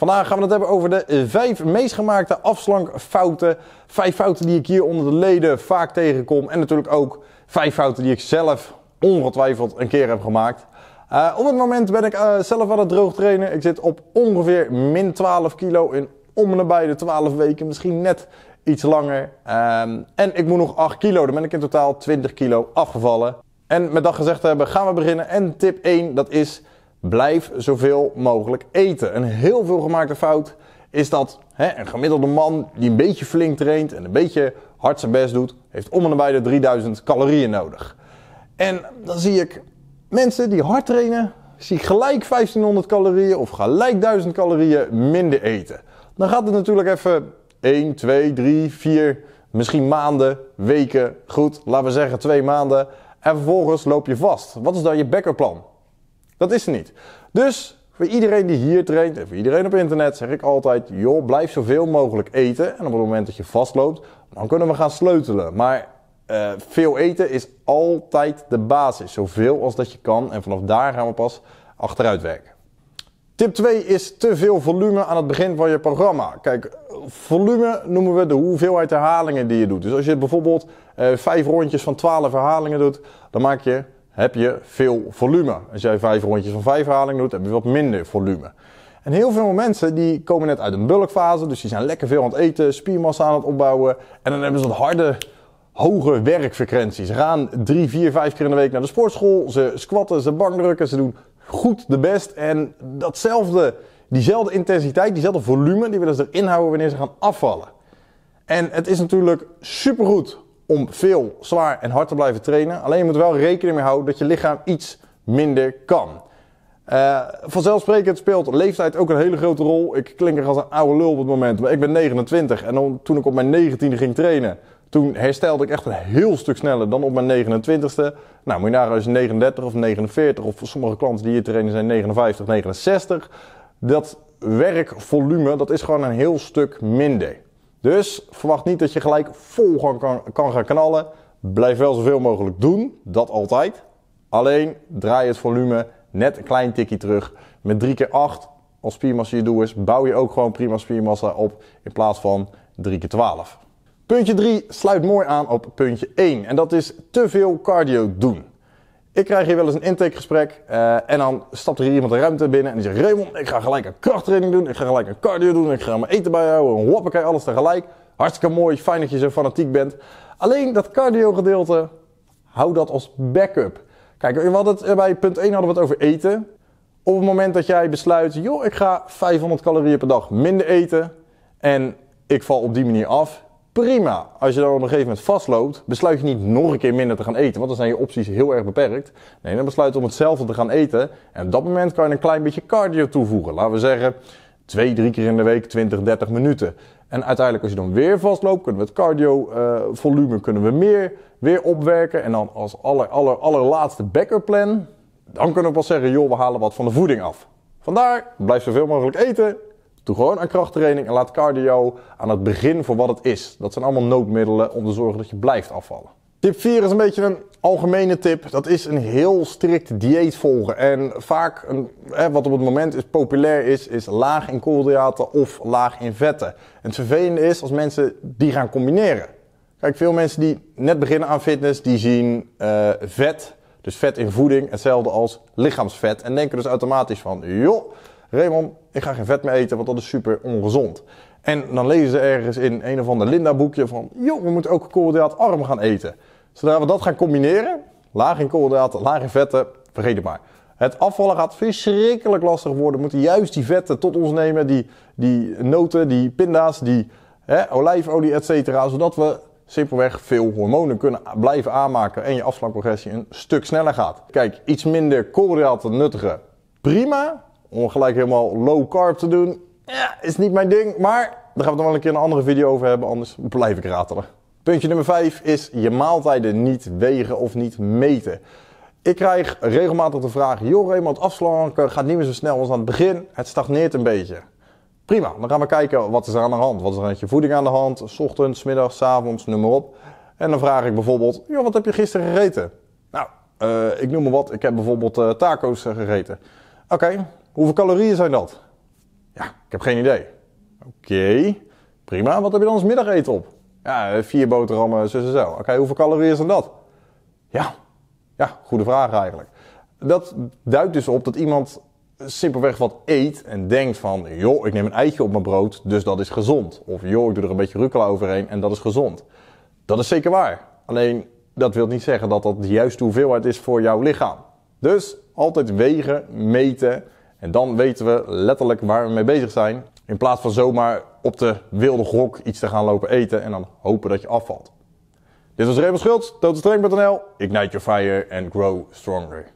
Vandaag gaan we het hebben over de vijf meest gemaakte afslankfouten. Vijf fouten die ik hier onder de leden vaak tegenkom. En natuurlijk ook vijf fouten die ik zelf ongetwijfeld een keer heb gemaakt. Uh, op het moment ben ik uh, zelf aan het droog trainen. Ik zit op ongeveer min 12 kilo in om en nabij de 12 weken. Misschien net iets langer. Um, en ik moet nog 8 kilo. Dan ben ik in totaal 20 kilo afgevallen. En met dat gezegd hebben gaan we beginnen. En tip 1 dat is blijf zoveel mogelijk eten. Een heel veel gemaakte fout is dat hè, een gemiddelde man die een beetje flink traint en een beetje hard zijn best doet, heeft om en nabij de 3000 calorieën nodig. En dan zie ik mensen die hard trainen, zie ik gelijk 1500 calorieën of gelijk 1000 calorieën minder eten. Dan gaat het natuurlijk even 1, 2, 3, 4, misschien maanden, weken, goed, laten we zeggen 2 maanden. En vervolgens loop je vast. Wat is dan je backupplan? Dat is er niet. Dus voor iedereen die hier traint en voor iedereen op internet zeg ik altijd: joh, blijf zoveel mogelijk eten. En op het moment dat je vastloopt, dan kunnen we gaan sleutelen. Maar uh, veel eten is altijd de basis. Zoveel als dat je kan. En vanaf daar gaan we pas achteruit werken. Tip 2 is te veel volume aan het begin van je programma. Kijk, volume noemen we de hoeveelheid herhalingen die je doet. Dus als je bijvoorbeeld uh, 5 rondjes van 12 herhalingen doet, dan maak je heb je veel volume. Als jij vijf rondjes van vijf herhalingen doet, heb je wat minder volume. En heel veel mensen die komen net uit een bulkfase, dus die zijn lekker veel aan het eten, spiermassa aan het opbouwen. En dan hebben ze wat harde, hoge werkfrequentie. Ze gaan drie, vier, vijf keer in de week naar de sportschool. Ze squatten, ze bankdrukken, ze doen goed de best. En datzelfde, diezelfde intensiteit, diezelfde volume, die willen ze erin houden wanneer ze gaan afvallen. En het is natuurlijk supergoed om veel, zwaar en hard te blijven trainen. Alleen je moet wel rekening mee houden dat je lichaam iets minder kan. Uh, vanzelfsprekend speelt leeftijd ook een hele grote rol. Ik klink er als een oude lul op het moment, maar ik ben 29 en toen ik op mijn 19e ging trainen, toen herstelde ik echt een heel stuk sneller dan op mijn 29ste. Nou, moet je nagaan als je 39 of 49 of sommige klanten die hier trainen zijn 59, 69. Dat werkvolume, dat is gewoon een heel stuk minder. Dus verwacht niet dat je gelijk vol kan, kan gaan knallen. Blijf wel zoveel mogelijk doen, dat altijd. Alleen draai het volume net een klein tikje terug. Met 3 keer 8 als spiermassa je doel is, bouw je ook gewoon prima spiermassa op in plaats van 3 keer 12. Puntje 3 sluit mooi aan op puntje 1 en dat is te veel cardio doen. Ik krijg hier wel eens een intakegesprek uh, en dan stapt er hier iemand de ruimte binnen en die zegt Raymond, ik ga gelijk een krachttraining doen, ik ga gelijk een cardio doen, ik ga mijn eten bijhouden, een hoppakee, alles tegelijk. Hartstikke mooi, fijn dat je zo fanatiek bent. Alleen dat cardio gedeelte, hou dat als backup. Kijk, we hadden het, bij punt 1 hadden we het over eten. Op het moment dat jij besluit, joh, ik ga 500 calorieën per dag minder eten en ik val op die manier af, Prima. Als je dan op een gegeven moment vastloopt, besluit je niet nog een keer minder te gaan eten, want dan zijn je opties heel erg beperkt. Nee, dan besluit je om hetzelfde te gaan eten. En op dat moment kan je een klein beetje cardio toevoegen. Laten we zeggen, twee, drie keer in de week, 20, 30 minuten. En uiteindelijk als je dan weer vastloopt, kunnen we het cardio uh, volume kunnen we meer weer opwerken. En dan als aller, aller, allerlaatste backup plan, dan kunnen we pas zeggen, joh, we halen wat van de voeding af. Vandaar, blijf zoveel mogelijk eten, Doe gewoon aan krachttraining en laat cardio aan het begin voor wat het is. Dat zijn allemaal noodmiddelen om te zorgen dat je blijft afvallen. Tip 4 is een beetje een algemene tip. Dat is een heel strikt dieet volgen. En vaak, een, hè, wat op het moment is populair is, is laag in koolhydraten of laag in vetten. En het vervelende is als mensen die gaan combineren. Kijk, veel mensen die net beginnen aan fitness, die zien uh, vet, dus vet in voeding, hetzelfde als lichaamsvet. En denken dus automatisch van, joh, Raymond, ik ga geen vet meer eten, want dat is super ongezond. En dan lezen ze ergens in een of ander Linda-boekje van, joh, we moeten ook koolhydraatarm gaan eten. Zodra we dat gaan combineren, laag in koolhydraten, laag in vetten, vergeet het maar. Het afvallen gaat verschrikkelijk lastig worden. We moeten juist die vetten tot ons nemen, die, die noten, die pinda's, die hè, olijfolie, et cetera, zodat we simpelweg veel hormonen kunnen blijven aanmaken en je afslankprogressie een stuk sneller gaat. Kijk, iets minder koolhydraten nuttigen, prima om gelijk helemaal low carb te doen, ja, is niet mijn ding. Maar daar gaan we nog wel een keer een andere video over hebben, anders blijf ik ratelen. Puntje nummer 5 is je maaltijden niet wegen of niet meten. Ik krijg regelmatig de vraag, joh Raymond, afslanken gaat niet meer zo snel als aan het begin. Het stagneert een beetje. Prima, dan gaan we kijken wat is er aan de hand. Wat is er met je voeding aan de hand? Ochtends, middags, avonds, noem maar op. En dan vraag ik bijvoorbeeld, joh, wat heb je gisteren gegeten? Nou, uh, ik noem maar wat. Ik heb bijvoorbeeld uh, taco's gegeten. Oké, Hoeveel calorieën zijn dat? Ja, ik heb geen idee. Oké, prima. Wat heb je dan als middageten op? Ja, vier boterhammen, zus en zo. Oké, hoeveel calorieën zijn dat? Ja, ja, goede vraag eigenlijk. Dat duidt dus op dat iemand simpelweg wat eet en denkt van... joh, ik neem een eitje op mijn brood, dus dat is gezond. Of joh, ik doe er een beetje rucola overheen en dat is gezond. Dat is zeker waar. Alleen, dat wil niet zeggen dat dat de juiste hoeveelheid is voor jouw lichaam. Dus altijd wegen, meten en dan weten we letterlijk waar we mee bezig zijn. In plaats van zomaar op de wilde gok iets te gaan lopen eten en dan hopen dat je afvalt. Dit was Raymond Schultz, totalstreng.nl. Ignite your fire and grow stronger.